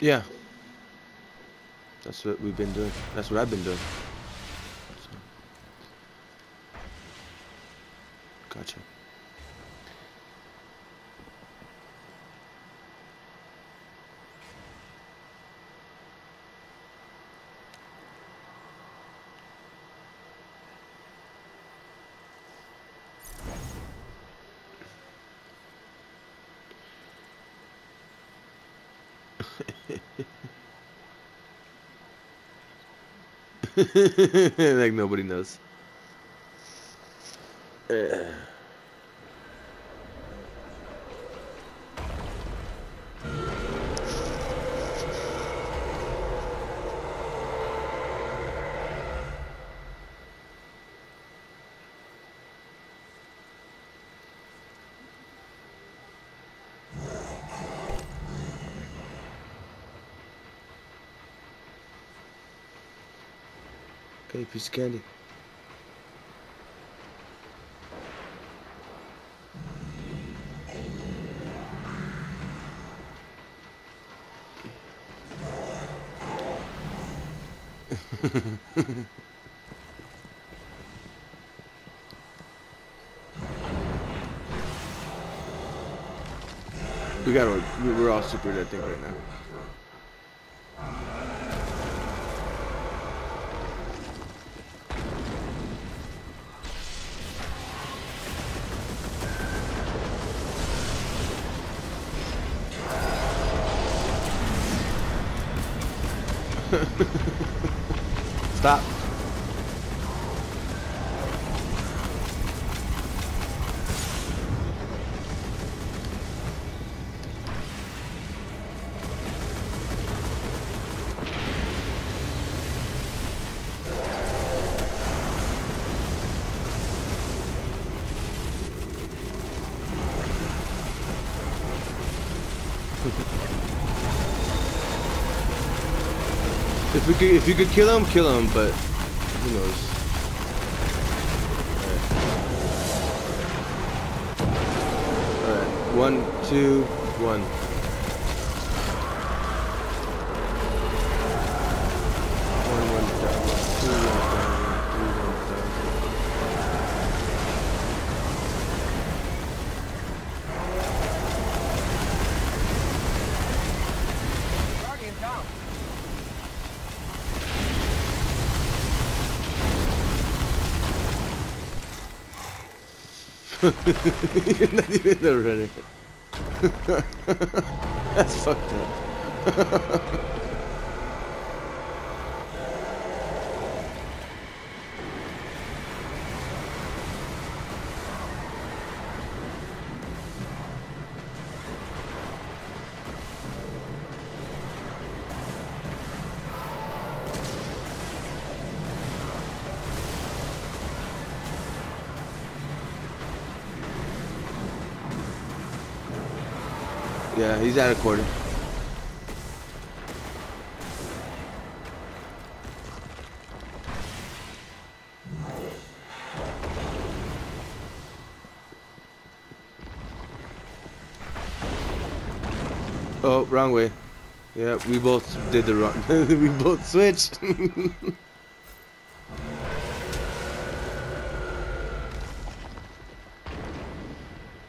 Yeah. That's what we've been doing. That's what I've been doing. So. Gotcha. like nobody knows. Uh. Piece of candy. we got we're all super I think right now. Stop. If we could, if you could kill him, kill him. But who knows? All right. All right. One, two, one. One, one, thousand. Two, one, thousand. Three, one, thousand. Already in town. You're not even. That's fucked up. yeah, he's at a quarter. Oh, wrong way. Yeah, we both did the wrong. we both switched.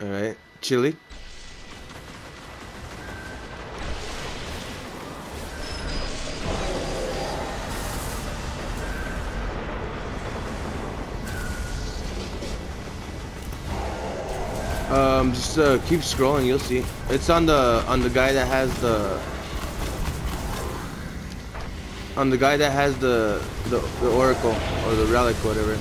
All right, chili. Just uh, keep scrolling, you'll see. It's on the on the guy that has the on the guy that has the the, the oracle or the relic, whatever.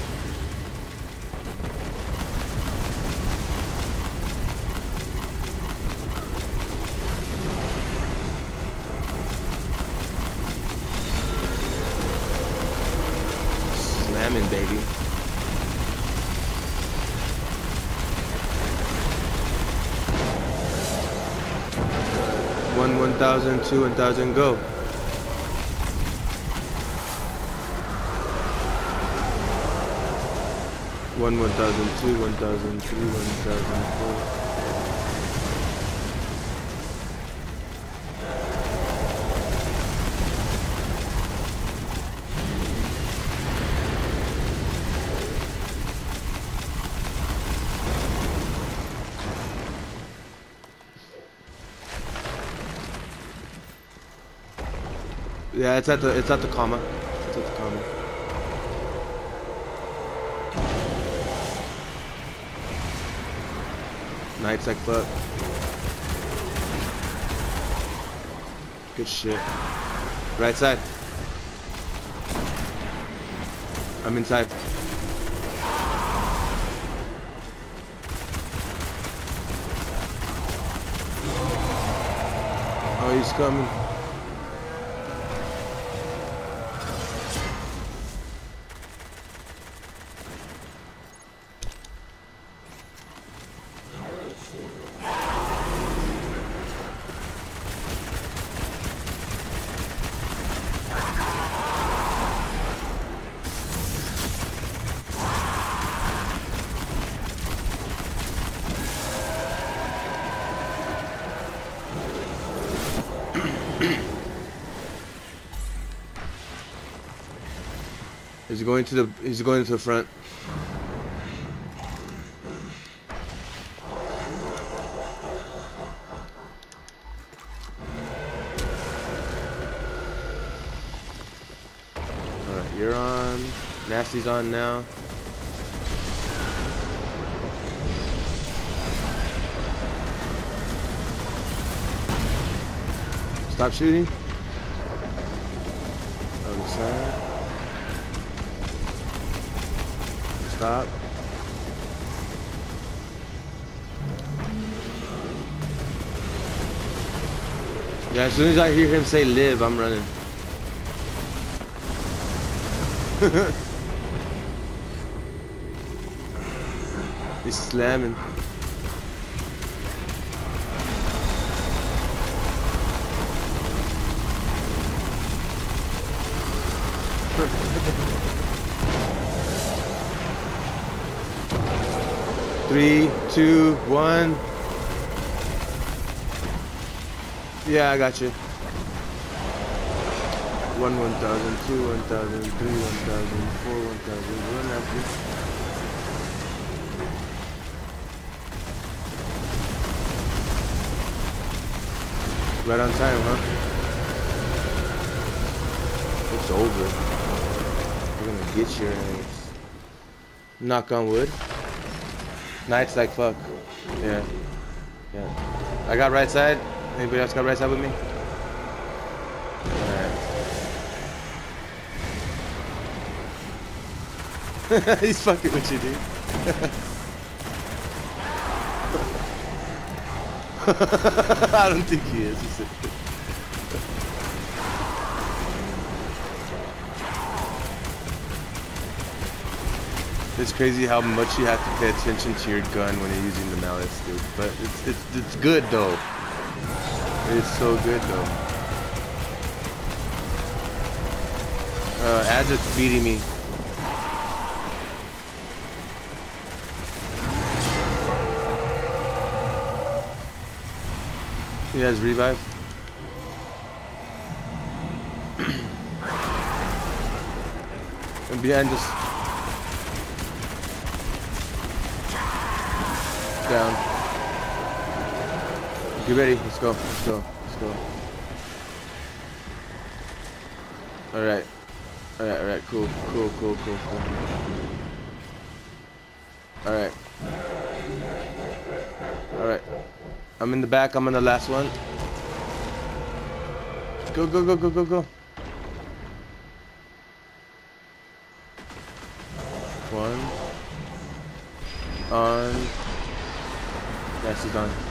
Slamming, baby. One, one thousand, two, one thousand, go. One, one thousand, two, one thousand, three, one thousand, four. Yeah, it's at the it's at the comma. It's at the comma. Knights like fuck. Good shit. Right side. I'm inside. Oh, he's coming. He's going to the he's going to the front. Alright, you're on. Nasty's on now. Stop shooting. Other side. Stop. Yeah, as soon as I hear him say live, I'm running. He's slamming. Three, two, one. Yeah, I got you. One one thousand, two one thousand, three one thousand, four one thousand, one after. Right on time, huh? It's over. We're gonna get your ass. Knock on wood. Knights like fuck. Yeah. Yeah. I got right side. Anybody else got right side with me? Alright. He's fucking with you, dude. I don't think he is. It's crazy how much you have to pay attention to your gun when you're using the mallets, dude. But it's it's it's good though. It's so good though. Uh, are feeding me. He has revive. and behind us. Down. Get ready. Let's go. Let's go. Let's go. Alright. Alright, alright. Cool. Cool, cool, cool, cool. Alright. Alright. I'm in the back. I'm on the last one. Go, go, go, go, go, go. One. On. Yes, he's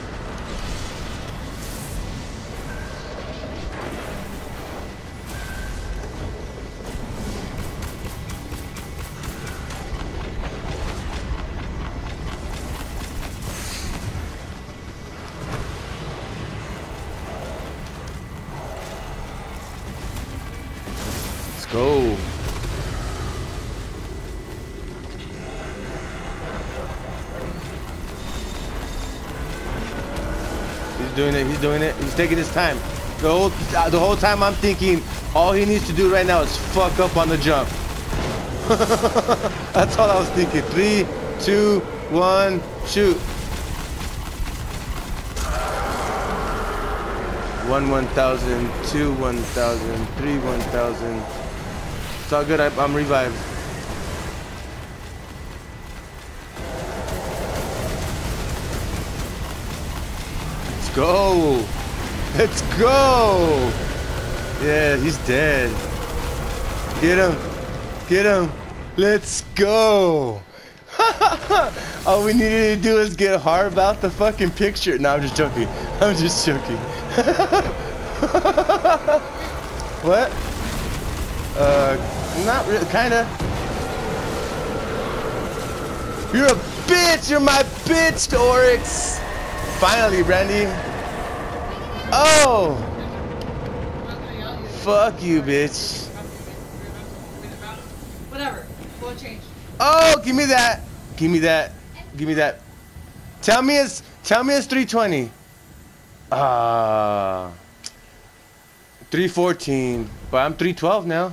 doing it. He's doing it. He's taking his time. The whole the whole time I'm thinking all he needs to do right now is fuck up on the jump. That's all I was thinking. Three, two, one, shoot. One 1,000, two 1,000, three 1,000. It's all good. I, I'm revived. Go. Let's go. Yeah, he's dead. Get him. Get him. Let's go. All we needed to do is get Harv out the fucking picture. No, I'm just joking. I'm just joking. what? Uh, not really. Kinda. You're a bitch. You're my bitch, Oryx. Finally, Brandy. Oh. Fuck you, bitch. Whatever. We'll change. Oh, give me that. Give me that. Give me that. Tell me it's tell me it's 320. Ah. 314. But I'm 312 now.